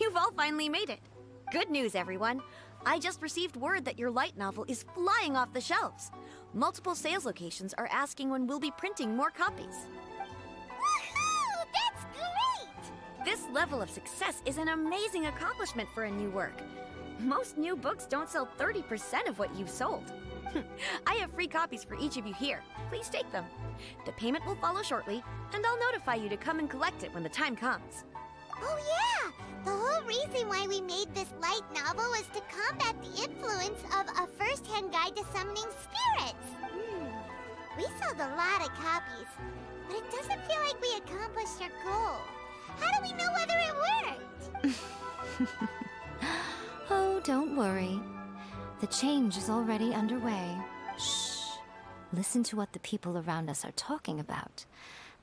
You've all finally made it. Good news, everyone. I just received word that your light novel is flying off the shelves. Multiple sales locations are asking when we'll be printing more copies. Woohoo! That's great! This level of success is an amazing accomplishment for a new work. Most new books don't sell 30% of what you've sold. I have free copies for each of you here. Please take them. The payment will follow shortly, and I'll notify you to come and collect it when the time comes. Oh yeah! The whole reason why we made this light novel was to combat the influence of a first-hand guide to summoning spirits. Hmm. We sold a lot of copies, but it doesn't feel like we accomplished our goal. How do we know whether it worked? oh, don't worry. The change is already underway. Shh. Listen to what the people around us are talking about.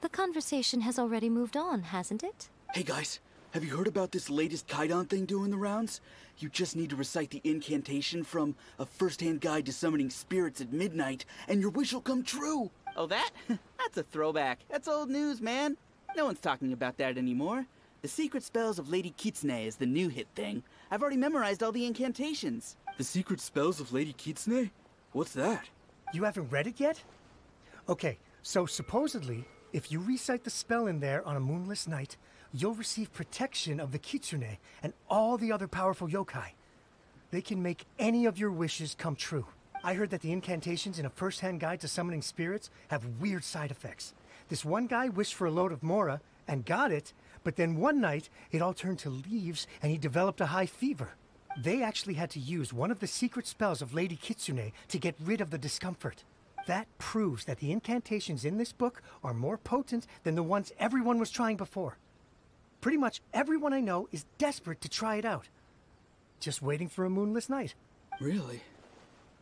The conversation has already moved on, hasn't it? Hey guys, have you heard about this latest Kaidan thing doing the rounds? You just need to recite the incantation from A First-Hand Guide to Summoning Spirits at Midnight, and your wish will come true! Oh, that? That's a throwback. That's old news, man. No one's talking about that anymore. The Secret Spells of Lady Kitsune is the new hit thing. I've already memorized all the incantations. The Secret Spells of Lady Kitsune? What's that? You haven't read it yet? Okay, so supposedly, if you recite the spell in there on a moonless night, you'll receive protection of the Kitsune and all the other powerful yokai. They can make any of your wishes come true. I heard that the incantations in a first-hand guide to summoning spirits have weird side effects. This one guy wished for a load of Mora and got it, but then one night it all turned to leaves and he developed a high fever. They actually had to use one of the secret spells of Lady Kitsune to get rid of the discomfort. That proves that the incantations in this book are more potent than the ones everyone was trying before. Pretty much everyone I know is desperate to try it out. Just waiting for a moonless night. Really?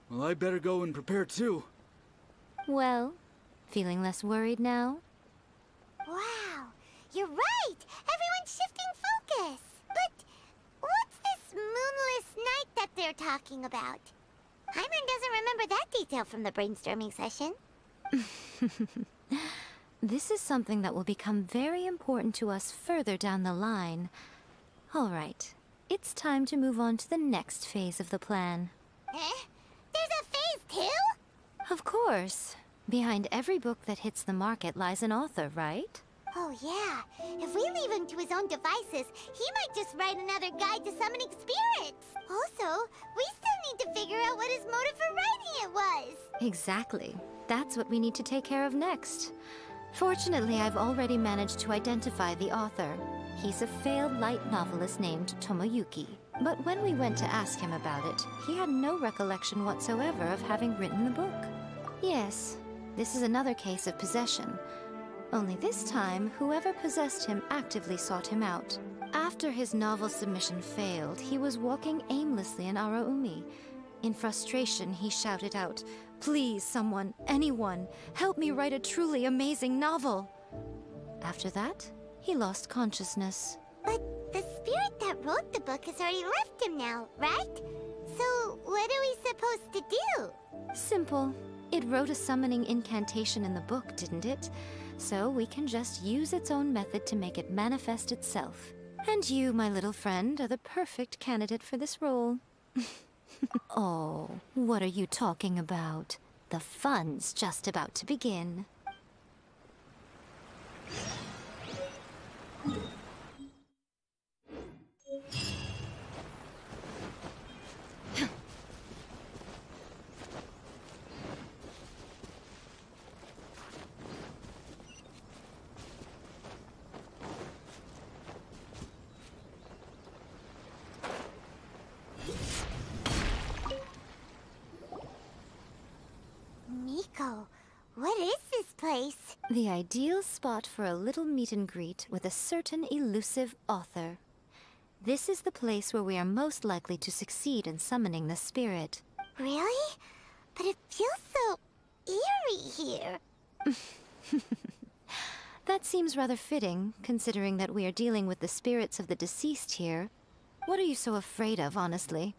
Well, I better go and prepare too. Well, feeling less worried now? Wow, you're right! Everyone's shifting focus! But what's this moonless night that they're talking about? Paimon doesn't remember that detail from the brainstorming session. This is something that will become very important to us further down the line. All right, it's time to move on to the next phase of the plan. Eh? There's a phase two? Of course. Behind every book that hits the market lies an author, right? Oh yeah, if we leave him to his own devices, he might just write another guide to summoning spirits. Also, we still need to figure out what his motive for writing it was. Exactly. That's what we need to take care of next. Fortunately, I've already managed to identify the author. He's a failed light novelist named Tomoyuki. But when we went to ask him about it, he had no recollection whatsoever of having written the book. Yes, this is another case of possession. Only this time, whoever possessed him actively sought him out. After his novel submission failed, he was walking aimlessly in Araumi. In frustration, he shouted out, Please, someone, anyone, help me write a truly amazing novel. After that, he lost consciousness. But the spirit that wrote the book has already left him now, right? So, what are we supposed to do? Simple. It wrote a summoning incantation in the book, didn't it? So we can just use its own method to make it manifest itself. And you, my little friend, are the perfect candidate for this role. oh, what are you talking about? The fun's just about to begin. Miko, what is this place? The ideal spot for a little meet and greet with a certain elusive author. This is the place where we are most likely to succeed in summoning the spirit. Really? But it feels so eerie here. That seems rather fitting, considering that we are dealing with the spirits of the deceased here. What are you so afraid of, honestly?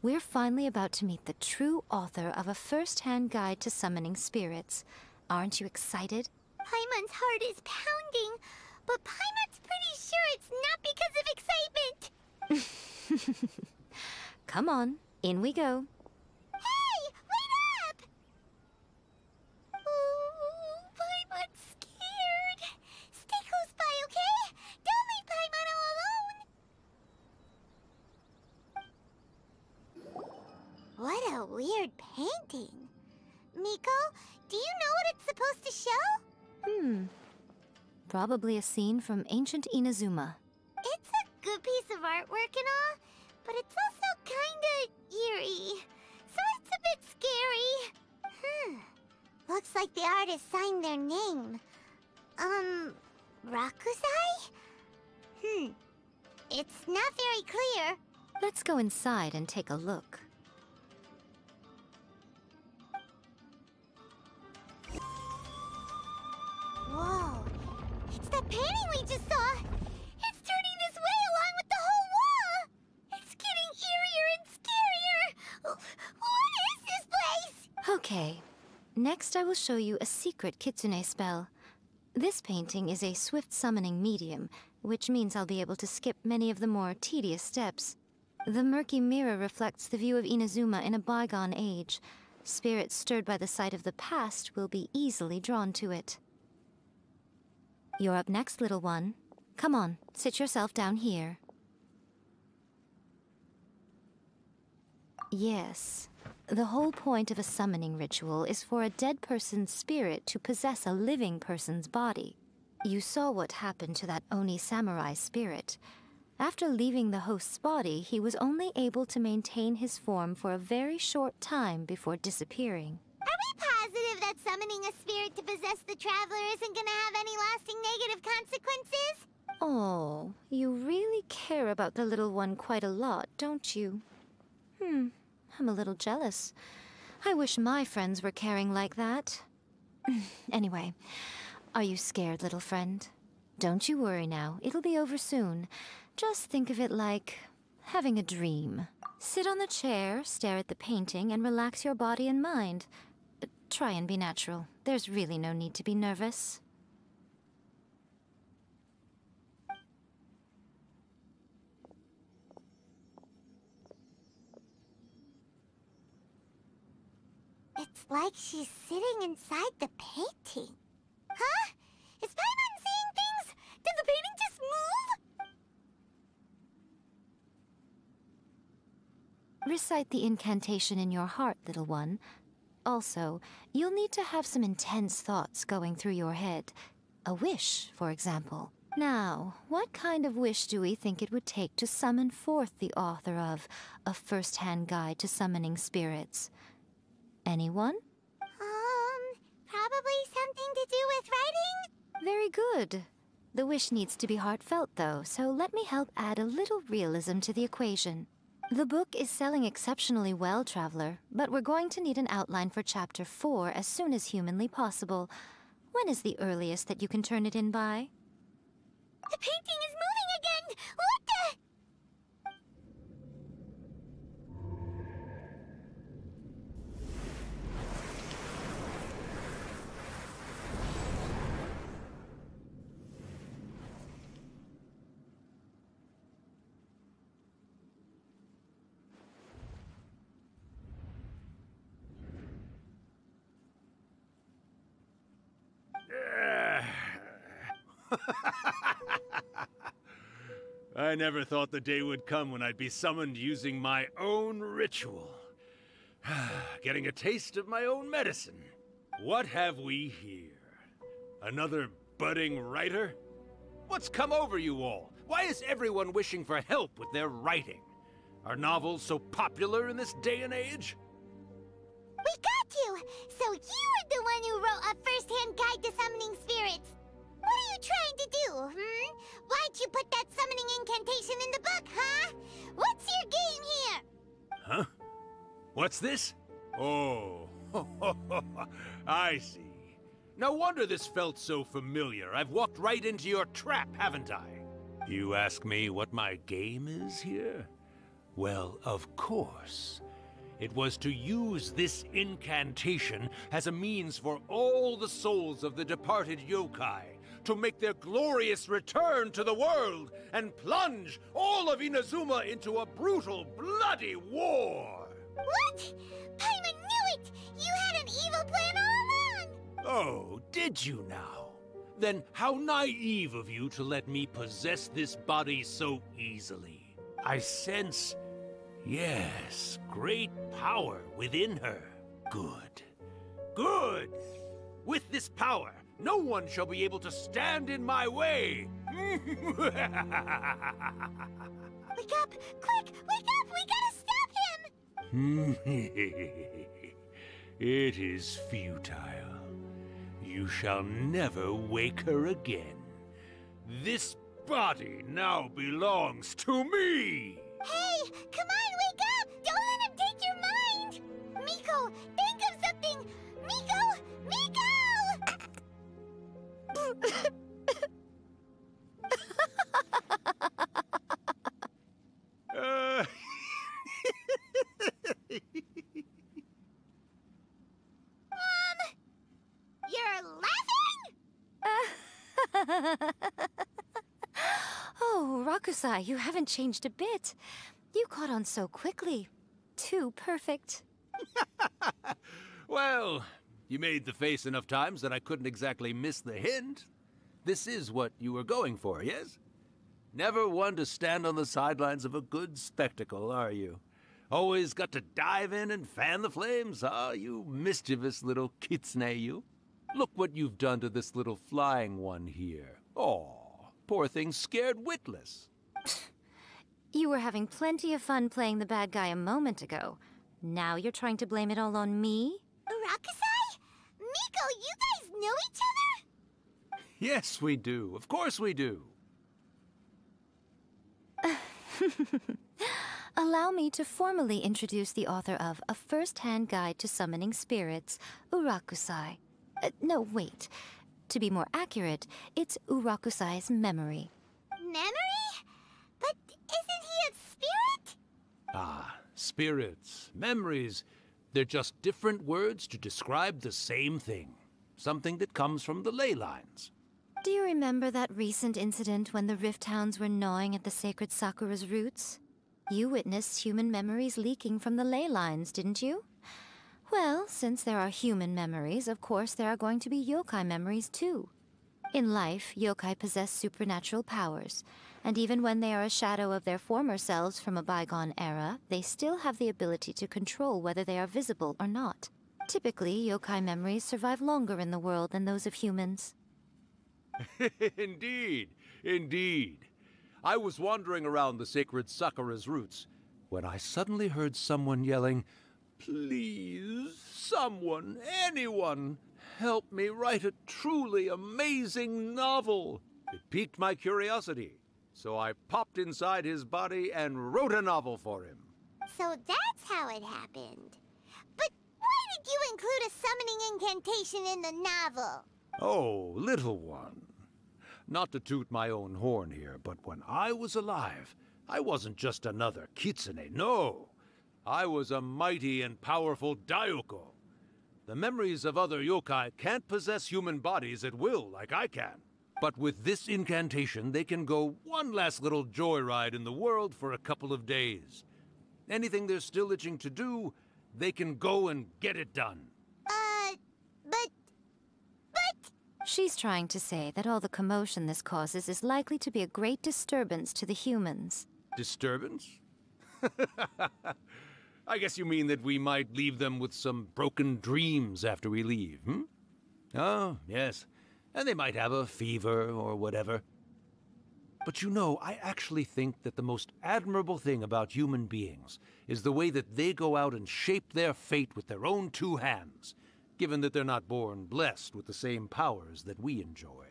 We're finally about to meet the true author of a first-hand guide to summoning spirits. Aren't you excited? Paimon's heart is pounding, but Paimon's pretty sure it's not because of excitement. Come on, in we go. Hey, wait up! Ooh, Paimon's scared. Stay close by, okay? Don't leave Paimon all alone. What a weird painting. Miko, do you know what it's supposed to show? Hmm. Probably a scene from ancient Inazuma. It's a good piece of artwork and all, but it's also kinda eerie. So it's a bit scary. Hmm. Looks like the artist signed their name. Um, Rakuzai? Hmm. It's not very clear. Let's go inside and take a look. I will show you a secret kitsune spell. This painting is a swift summoning medium, which means I'll be able to skip many of the more tedious steps. The murky mirror reflects the view of Inazuma in a bygone age. Spirits stirred by the sight of the past will be easily drawn to it. You're up next, little one. Come on, sit yourself down here. Yes. The whole point of a summoning ritual is for a dead person's spirit to possess a living person's body. You saw what happened to that Oni samurai spirit. After leaving the host's body, he was only able to maintain his form for a very short time before disappearing. Are we positive that summoning a spirit to possess the traveler isn't gonna have any lasting negative consequences? Oh, you really care about the little one quite a lot, don't you? Hmm, I'm a little jealous. I wish my friends were caring like that. anyway, are you scared, little friend? Don't you worry now, it'll be over soon. Just think of it like having a dream. Sit on the chair, stare at the painting, and relax your body and mind. Uh, Try and be natural. There's really no need to be nervous. It's like she's sitting inside the painting. Huh? Is Paimon seeing things? Did the painting just move? Recite the incantation in your heart, little one. Also, you'll need to have some intense thoughts going through your head. A wish, for example. Now, what kind of wish do we think it would take to summon forth the author of A First-Hand Guide to Summoning Spirits? Anyone? Um, probably something to do with writing? Very good. The wish needs to be heartfelt, though, so let me help add a little realism to the equation. The book is selling exceptionally well, Traveler, but we're going to need an outline for Chapter 4 as soon as humanly possible. When is the earliest that you can turn it in by? The painting is moving again! What the? I never thought the day would come when I'd be summoned using my own ritual. Getting a taste of my own medicine. What have we here? Another budding writer? What's come over you all? Why is everyone wishing for help with their writing? Are novels so popular in this day and age? We got you! So you are the one who wrote a first-hand guide to summoning spirits! Trying to do, hmm? Why'd you put that summoning incantation in the book, huh? What's your game here? Huh? What's this? Oh, I see. No wonder this felt so familiar. I've walked right into your trap, haven't I? You ask me what my game is here? Well, of course. It was to use this incantation as a means for all the souls of the departed yokai to make their glorious return to the world and plunge all of Inazuma into a brutal, bloody war. What? Paimon knew it! You had an evil plan all along! Oh, did you now? Then how naive of you to let me possess this body so easily. I sense, yes, great power within her. Good. Good! With this power, no one shall be able to stand in my way. Wake up! Quick! Wake up! We gotta stop him! it is futile. You shall never wake her again. This body now belongs to me! Hey! Come on, wake up! Don't let him take your mind! Miko, Uh, You're laughing? Oh, Rakusai, you haven't changed a bit. You caught on so quickly. Too perfect. well, you made the face enough times that I couldn't exactly miss the hint. This is what you were going for, yes? Never one to stand on the sidelines of a good spectacle, are you? Always got to dive in and fan the flames, ah, you mischievous little kitsune, you. Look what you've done to this little flying one here. Oh, poor thing scared witless. You were having plenty of fun playing the bad guy a moment ago. Now you're trying to blame it all on me? Rakusai? Miko, you guys know each other? Yes, we do. Of course we do. Allow me to formally introduce the author of A First-Hand Guide to Summoning Spirits, Urakusai. Uh, no, wait. To be more accurate, it's Urakusai's memory. Memory? But isn't he a spirit? Ah, spirits, memories. They're just different words to describe the same thing. Something that comes from the ley lines. Do you remember that recent incident when the Rift Hounds were gnawing at the sacred Sakura's roots? You witnessed human memories leaking from the ley lines, didn't you? Well, since there are human memories, of course there are going to be yokai memories too. In life, yokai possess supernatural powers, and even when they are a shadow of their former selves from a bygone era, they still have the ability to control whether they are visible or not. Typically, yokai memories survive longer in the world than those of humans. indeed, indeed. I was wandering around the sacred Sakura's roots when I suddenly heard someone yelling, Please, someone, anyone, help me write a truly amazing novel. It piqued my curiosity, so I popped inside his body and wrote a novel for him. So that's how it happened. But why did you include a summoning incantation in the novel? Oh, little one. Not to toot my own horn here, but when I was alive, I wasn't just another kitsune, no. I was a mighty and powerful Daiyoukai. The memories of other yokai can't possess human bodies at will like I can. But with this incantation, they can go one last little joyride in the world for a couple of days. Anything they're still itching to do, they can go and get it done. Uh, but. But. She's trying to say that all the commotion this causes is likely to be a great disturbance to the humans. Disturbance? I guess you mean that we might leave them with some broken dreams after we leave, hmm? Oh, yes. And they might have a fever or whatever. But you know, I actually think that the most admirable thing about human beings is the way that they go out and shape their fate with their own two hands, given that they're not born blessed with the same powers that we enjoy.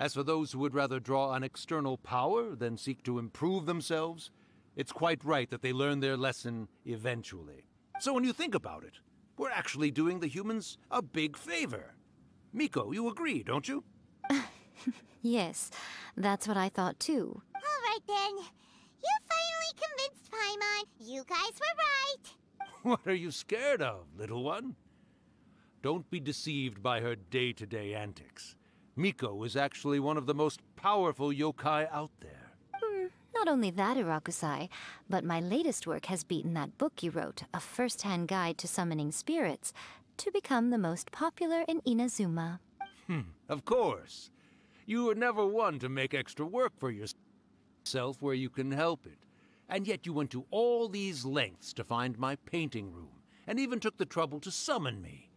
As for those who would rather draw on external power than seek to improve themselves, it's quite right that they learn their lesson eventually. So when you think about it, we're actually doing the humans a big favor. Miko, you agree, don't you? Yes, that's what I thought too. All right then. You finally convinced Paimon. You guys were right. What are you scared of, little one? Don't be deceived by her day to day antics. Miko is actually one of the most powerful yokai out there. Hmm, not only that, Urakusai, but my latest work has beaten that book you wrote, A First-Hand Guide to Summoning Spirits, to become the most popular in Inazuma. Hmm, of course. You were never one to make extra work for yourself where you can help it. And yet you went to all these lengths to find my painting room, and even took the trouble to summon me.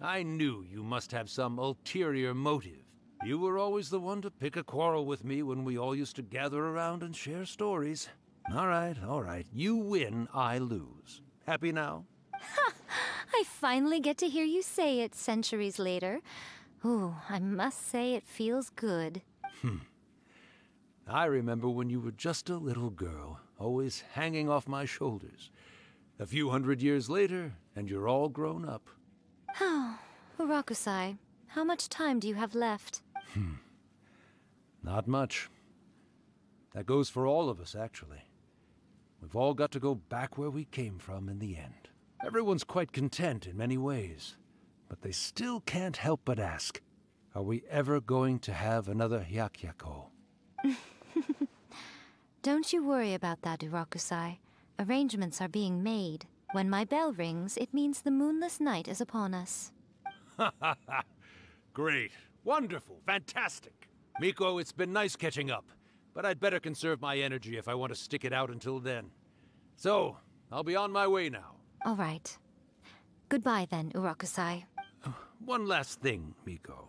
I knew you must have some ulterior motive. You were always the one to pick a quarrel with me when we all used to gather around and share stories. All right, all right. You win, I lose. Happy now? Ha! I finally get to hear you say it centuries later. Ooh, I must say it feels good. Hmm. I remember when you were just a little girl, always hanging off my shoulders. A few hundred years later, and you're all grown up. Oh, Urakusai, how much time do you have left? Hmm. Not much. That goes for all of us, actually. We've all got to go back where we came from in the end. Everyone's quite content in many ways, but they still can't help but ask, are we ever going to have another Hyakkiyakou? Don't you worry about that, Urakusai. Arrangements are being made. When my bell rings, it means the moonless night is upon us. Ha ha ha! Great. Wonderful. Fantastic. Miko, it's been nice catching up, but I'd better conserve my energy if I want to stick it out until then. So, I'll be on my way now. All right. Goodbye then, Urakusai. One last thing, Miko.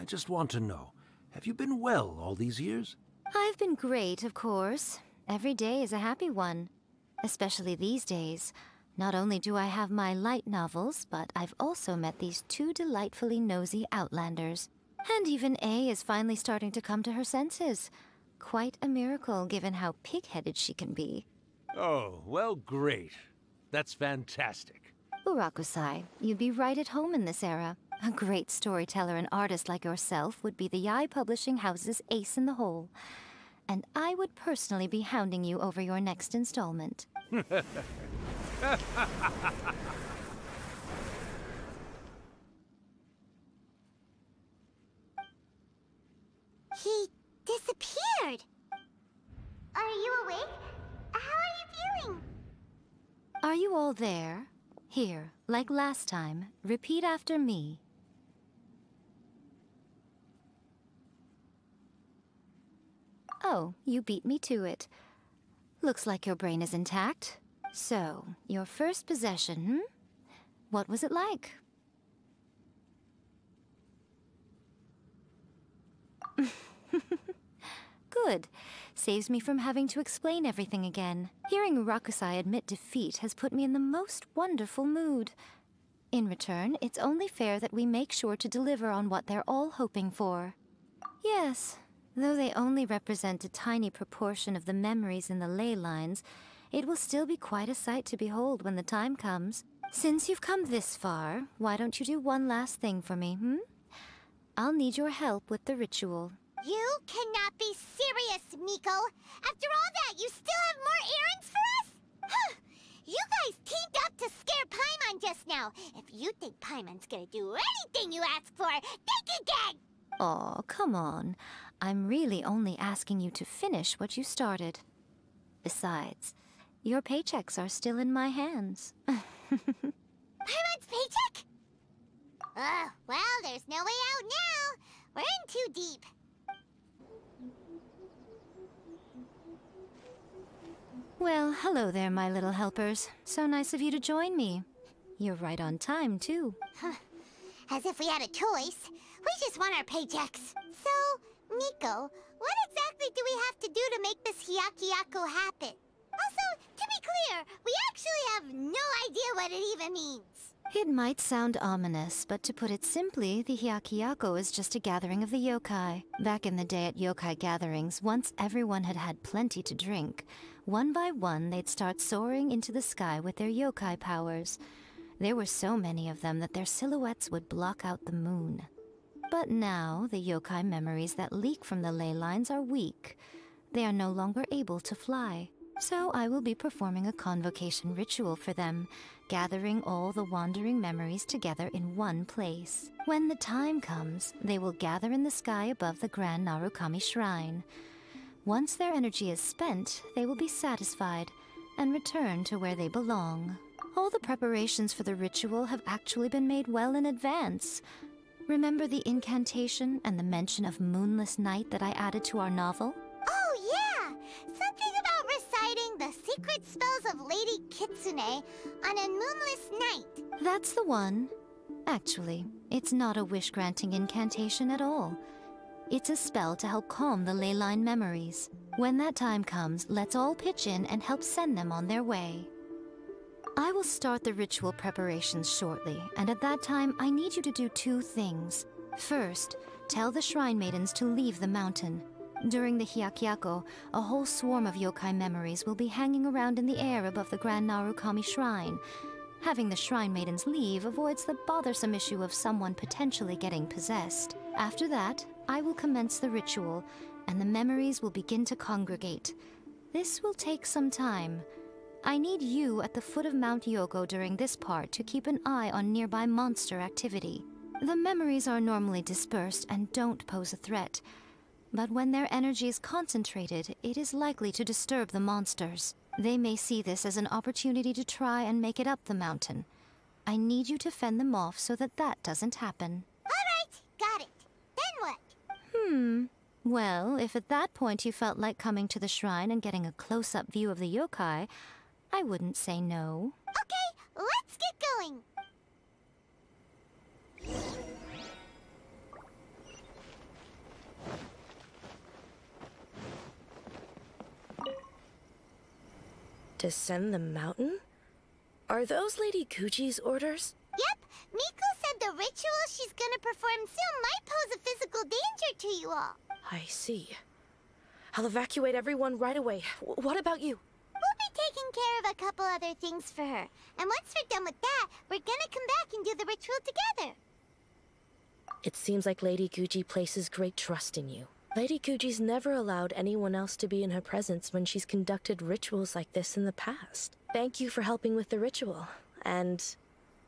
I just want to know, have you been well all these years? I've been great, of course. Every day is a happy one. Especially these days. Not only do I have my light novels, but I've also met these two delightfully nosy outlanders. And even Ei is finally starting to come to her senses. Quite a miracle, given how pig-headed she can be. Oh, well, great. That's fantastic. Urakusai, you'd be right at home in this era. A great storyteller and artist like yourself would be the Yae Publishing House's ace in the hole. And I would personally be hounding you over your next installment. he disappeared. Are you awake? How are you feeling? Are you all there? Here, like last time, repeat after me. Oh, you beat me to it. Looks like your brain is intact. So, your first possession, hmm? What was it like? Good. Saves me from having to explain everything again. Hearing Rakusai admit defeat has put me in the most wonderful mood. In return, it's only fair that we make sure to deliver on what they're all hoping for. Yes, though they only represent a tiny proportion of the memories in the ley lines, it will still be quite a sight to behold when the time comes. Since you've come this far, why don't you do one last thing for me, hmm? I'll need your help with the ritual. You cannot be serious, Miko! After all that, you still have more errands for us? you guys teamed up to scare Paimon just now. If you think Paimon's gonna do anything you ask for, think again! Oh, come on. I'm really only asking you to finish what you started. Besides, your paychecks are still in my hands. Paimon's paycheck? Uh, well, there's no way out now. We're in too deep. Well, hello there, my little helpers. So nice of you to join me. You're right on time, too. As if we had a choice. We just want our paychecks. So, Miko, what exactly do we have to do to make this Hyakkiyakou happen? Also, to be clear, we actually have no idea what it even means. It might sound ominous, but to put it simply, the Hyakkiyakou is just a gathering of the yokai. Back in the day at yokai gatherings, once everyone had had plenty to drink, one by one they'd start soaring into the sky with their yokai powers. There were so many of them that their silhouettes would block out the moon. But now, the yokai memories that leak from the ley lines are weak. They are no longer able to fly. So I will be performing a convocation ritual for them, gathering all the wandering memories together in one place. When the time comes, they will gather in the sky above the Grand Narukami Shrine. Once their energy is spent, they will be satisfied and return to where they belong. All the preparations for the ritual have actually been made well in advance. Remember the incantation and the mention of Moonless Night that I added to our novel? Oh, yeah! Something about reciting the secret spells of Lady Kitsune on a moonless night. That's the one. Actually, it's not a wish granting incantation at all. It's a spell to help calm the ley line memories. When that time comes, let's all pitch in and help send them on their way. I will start the ritual preparations shortly, and at that time, I need you to do two things. First, tell the Shrine Maidens to leave the mountain. During the Hyakkiyakou, a whole swarm of yokai memories will be hanging around in the air above the Grand Narukami Shrine. Having the Shrine Maidens leave avoids the bothersome issue of someone potentially getting possessed. After that, I will commence the ritual, and the memories will begin to congregate. This will take some time. I need you at the foot of Mount Yougou during this part to keep an eye on nearby monster activity. The memories are normally dispersed and don't pose a threat, but when their energy is concentrated, it is likely to disturb the monsters. They may see this as an opportunity to try and make it up the mountain. I need you to fend them off so that that doesn't happen. All right, got it. Then what? Hmm. Well, if at that point you felt like coming to the shrine and getting a close up view of the yokai, I wouldn't say no. Okay, let's get going. Descend the mountain? Are those Lady Guji's orders? Yep, Miko said the ritual she's gonna perform soon might pose a physical danger to you all. I see. I'll evacuate everyone right away. W- what about you? We'll be taking care of a couple other things for her. And once we're done with that, we're gonna come back and do the ritual together. It seems like Lady Guji places great trust in you. Lady Guji's never allowed anyone else to be in her presence when she's conducted rituals like this in the past. Thank you for helping with the ritual, and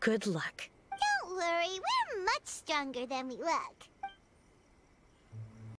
good luck. Worry, we're much stronger than we look.